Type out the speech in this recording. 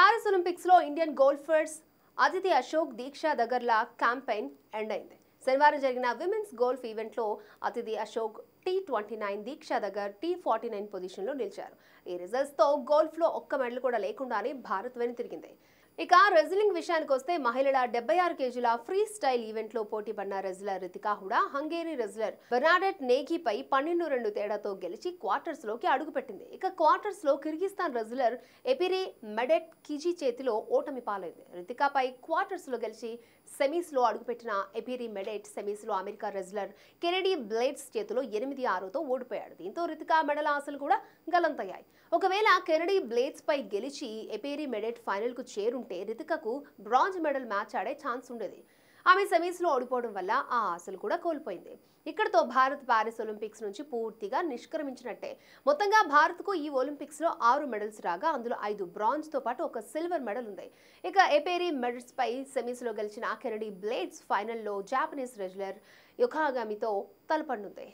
Paris ఒలింపిక్స్లో Indian golfers Aditi Ashok Diksha దగ్గర్ల campaign end అయింది శనివారం జరిగిన విమెన్స్ గోల్ఫ్ ఈవెంట్లో Aditi Ashok T twenty nine Diksha Dagar T forty nine పొజిషన్లో నిలిచారు. ఈ రిజల్ట్స్తో గోల్ఫ్లో ఒక్క మెడల్ కూడా లేకుండానే భారత్ వెనుతిరిగింది. ఇక రెజ్లింగ్ విషయానికి వస్తే మహిళల డెబ్బై ఆరు కేజీల ఫ్రీ స్టైల్ ఈవెంట్లో పోటీ పడిన wrestler Ritika Hooda Hungary wrestler Bernadett నేగీపై పన్నెండు రెండు తేడాతో గెలిచి క్వార్టర్స్లోకి అడుగుపెట్టింది. ఇక క్వార్టర్స్లో కిర్గిస్తాన్ రెజ్లర్ ఎపిరే మెడెట్ కిజీ చేతిలో ఓటమి పాలైంది. రితికాపై క్వార్టర్స్లో గెలిచి సెమీస్లో అడుగుపెట్టిన ఎపిరి మెడెట్ సెమీస్లో అమెరికా రెజ్లర్ కెనడీ బ్లేడ్స్ చేతిలో ఎనిమిది ఆరుతో ఓడిపోయాడు. దీంతో రితికా మెడల ఆశలు కూడా గలంతయ్యాయి. ఒకవేళ కెనడీ బ్లేడ్స్ పై గెలిచి ఎపేరి మెడెట్ ఫైనల్కు చేరుంటే రితికకు బ్రాంజ్ మెడల్ మ్యాచ్ ఆడే ఛాన్స్ ఉండేది. ఆమె సెమీస్లో ఓడిపోవడం వల్ల ఆ ఆశలు కూడా కోల్పోయింది. ఇక్కడతో భారత్ ప్యారిస్ ఒలింపిక్స్ నుంచి పూర్తిగా నిష్క్రమించినట్టే. మొత్తంగా భారత్కు ఈ ఒలింపిక్స్లో ఆరు మెడల్స్ రాగా అందులో ఐదు బ్రాంజ్తో పాటు ఒక సిల్వర్ మెడల్ ఉంది. ఇక ఎపేరీ మెడల్స్పై సెమీస్లో గెలిచిన కెనడీ బ్లేడ్స్ ఫైనల్లో జాపనీస్ రెజ్లర్ యుఖాగామితో తలపడనుంది